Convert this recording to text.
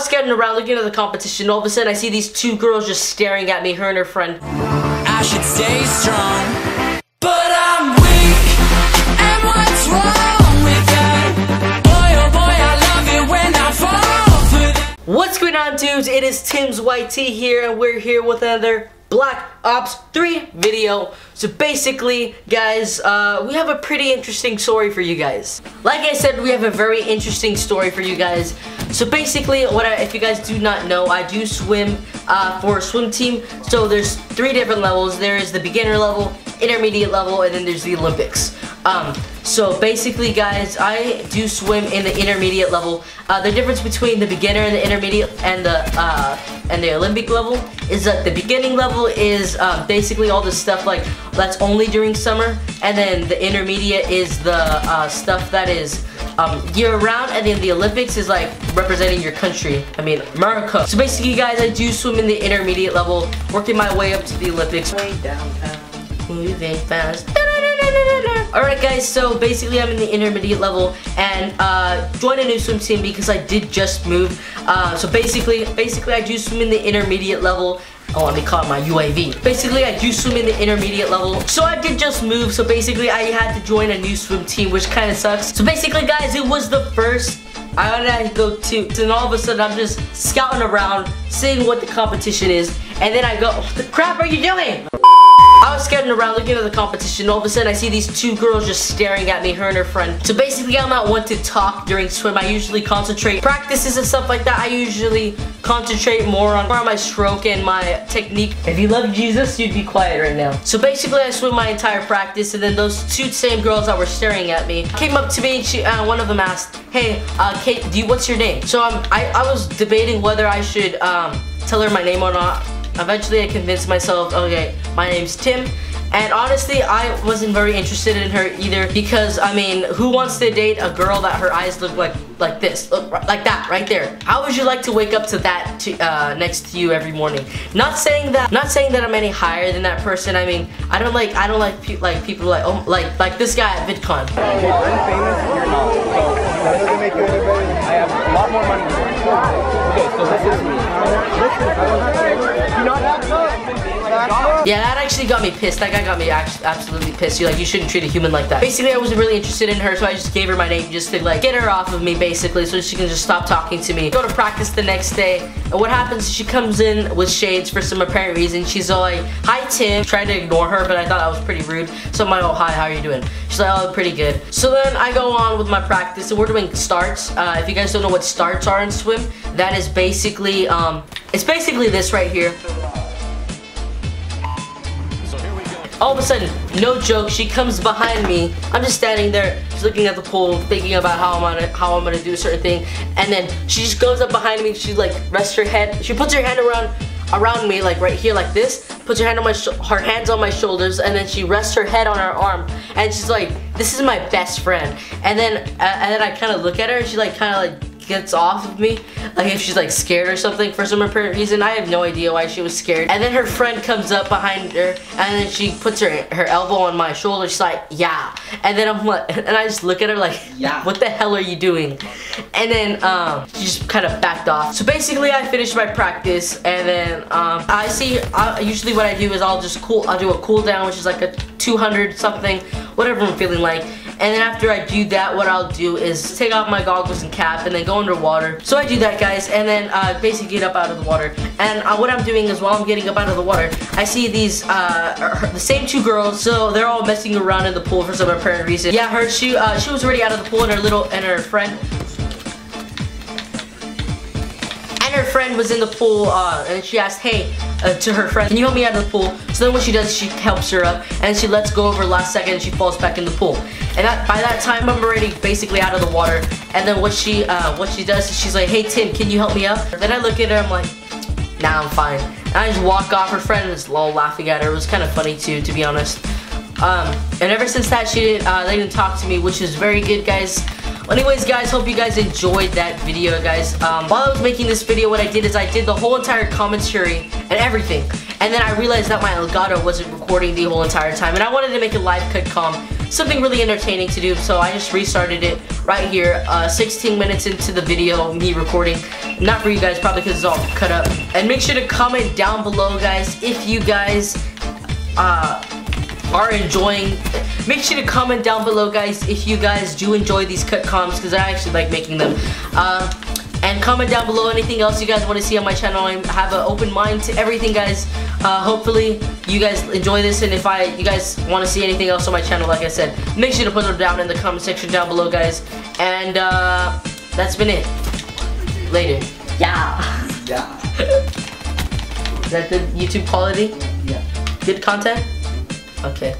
was skating around looking at the competition. All of a sudden, I see these two girls just staring at me, her and her friend. I should stay strong, but I'm weak. And what's wrong with that? Boy, oh boy, I love it when I fall for. What's going on, dudes? It is Timz YT here, and we're here with another Black Ops 3 video. So basically, guys, uh, we have a pretty interesting story for you guys. Like I said, we have a very interesting story for you guys. So basically, what I, if you guys do not know, I do swim uh, for a swim team. So there's three different levels. There is the beginner level, intermediate level, and then there's the Olympics. Um, so basically guys, I do swim in the intermediate level. Uh, the difference between the beginner and the intermediate and the uh, and the Olympic level is that the beginning level is um, basically all the stuff like that's only during summer, and then the intermediate is the uh, stuff that is um, year round, and then the Olympics is like representing your country. I mean, America. So basically, guys, I do swim in the intermediate level, working my way up to the Olympics. way downtown. Moving fast. Alright guys, so basically I'm in the intermediate level and uh, joined a new swim team because I did just move. Uh, so basically, basically I do swim in the intermediate level. Oh, me call it my UAV. Basically, I do swim in the intermediate level. So I did just move, so basically I had to join a new swim team, which kind of sucks. So basically, guys, it was the first I had to go to, and all of a sudden I'm just scouting around, seeing what the competition is, and then I go, what the crap are you doing? I was skating around looking at the competition. All of a sudden, I see these two girls just staring at me, her and her friend. So basically, I'm not one to talk during swim. I usually concentrate practices and stuff like that. I usually concentrate more on, more on my stroke and my technique. If you love Jesus, you'd be quiet right now. So basically, I swim my entire practice, and then those two same girls that were staring at me came up to me, and she, uh, one of them asked, "Hey, uh, Kate, do you, what's your name?" So um, I, I was debating whether I should um, tell her my name or not. Eventually I convinced myself, okay, my name's Tim. And honestly, I wasn't very interested in her either because, I mean, who wants to date a girl that her eyes look like like this, look like that, right there? How would you like to wake up to that to, uh, next to you every morning? Not saying that, not saying that I'm any higher than that person. I mean, I don't like, I don't like, pe like people like, oh, like, like this guy at VidCon. You're unfamous, you're not. So that doesn't make you any better. I have a lot more money. Okay, so this is me. Yeah, that actually got me pissed. That guy got me absolutely pissed. You like, you shouldn't treat a human like that. Basically, I wasn't really interested in her, so I just gave her my name just to like get her off of me, basically, so she can just stop talking to me. Go to practice the next day, and what happens? She comes in with shades for some apparent reason. She's all like, "Hi, Tim." Trying to ignore her, but I thought that was pretty rude. So I'm like, "Oh, hi, how are you doing?" She's like, "Oh, pretty good." So then I go on with my practice, and we're doing starts. Uh, if you guys don't know what starts are in swim, that is basically um, it's basically this right here. all of a sudden, no joke, she comes behind me. I'm just standing there, just looking at the pool, thinking about how I'm gonna how I'm gonna do a certain thing, and then she just goes up behind me. She like rests her head. She puts her hand around around me, like right here, like this. Puts her hand on my her hands on my shoulders, and then she rests her head on her arm, and she's like, "This is my best friend." And then uh, and then I kind of look at her, and she like kind of like gets off of me like if she's like scared or something for some apparent reason I have no idea why she was scared. And then her friend comes up behind her and then she puts her her elbow on my shoulder she's like yeah. And then I'm like and I just look at her like yeah. What the hell are you doing? And then um she just kind of backed off. So basically I finished my practice and then um I see I, usually what I do is I'll just cool I'll do a cool down which is like a 200 something whatever I'm feeling like and then after I do that, what I'll do is take off my goggles and cap and then go underwater. So I do that, guys, and then uh, basically get up out of the water. And uh, what I'm doing is while I'm getting up out of the water, I see these, uh, the same two girls, so they're all messing around in the pool for some apparent reason. Yeah, her, she, uh, she was already out of the pool and her little, and her friend and her friend was in the pool uh, and she asked hey uh, to her friend can you help me out of the pool? So then what she does she helps her up and she lets go of her last second and she falls back in the pool. And that, by that time I'm already basically out of the water. And then what she uh, what she does is she's like hey Tim can you help me up? Then I look at her I'm like nah I'm fine. And I just walk off. Her friend is lol laughing at her. It was kind of funny too to be honest. Um, and ever since that she didn't uh, they didn't talk to me which is very good guys anyways guys hope you guys enjoyed that video guys um, while I was making this video what I did is I did the whole entire commentary and everything and then I realized that my Elgato wasn't recording the whole entire time and I wanted to make a live cut com something really entertaining to do. So I just restarted it right here, uh, 16 minutes into the video, me recording. Not for you guys, probably because it's all cut up. And make sure to comment down below, guys, if you guys uh, are enjoying make sure to comment down below guys if you guys do enjoy these cut comms because I actually like making them. Uh, and comment down below anything else you guys want to see on my channel. I have an open mind to everything guys. Uh, hopefully you guys enjoy this and if I you guys want to see anything else on my channel like I said make sure to put them down in the comment section down below guys. And uh, that's been it. Later. Yeah. Yeah. is that the YouTube quality? Yeah. good content okay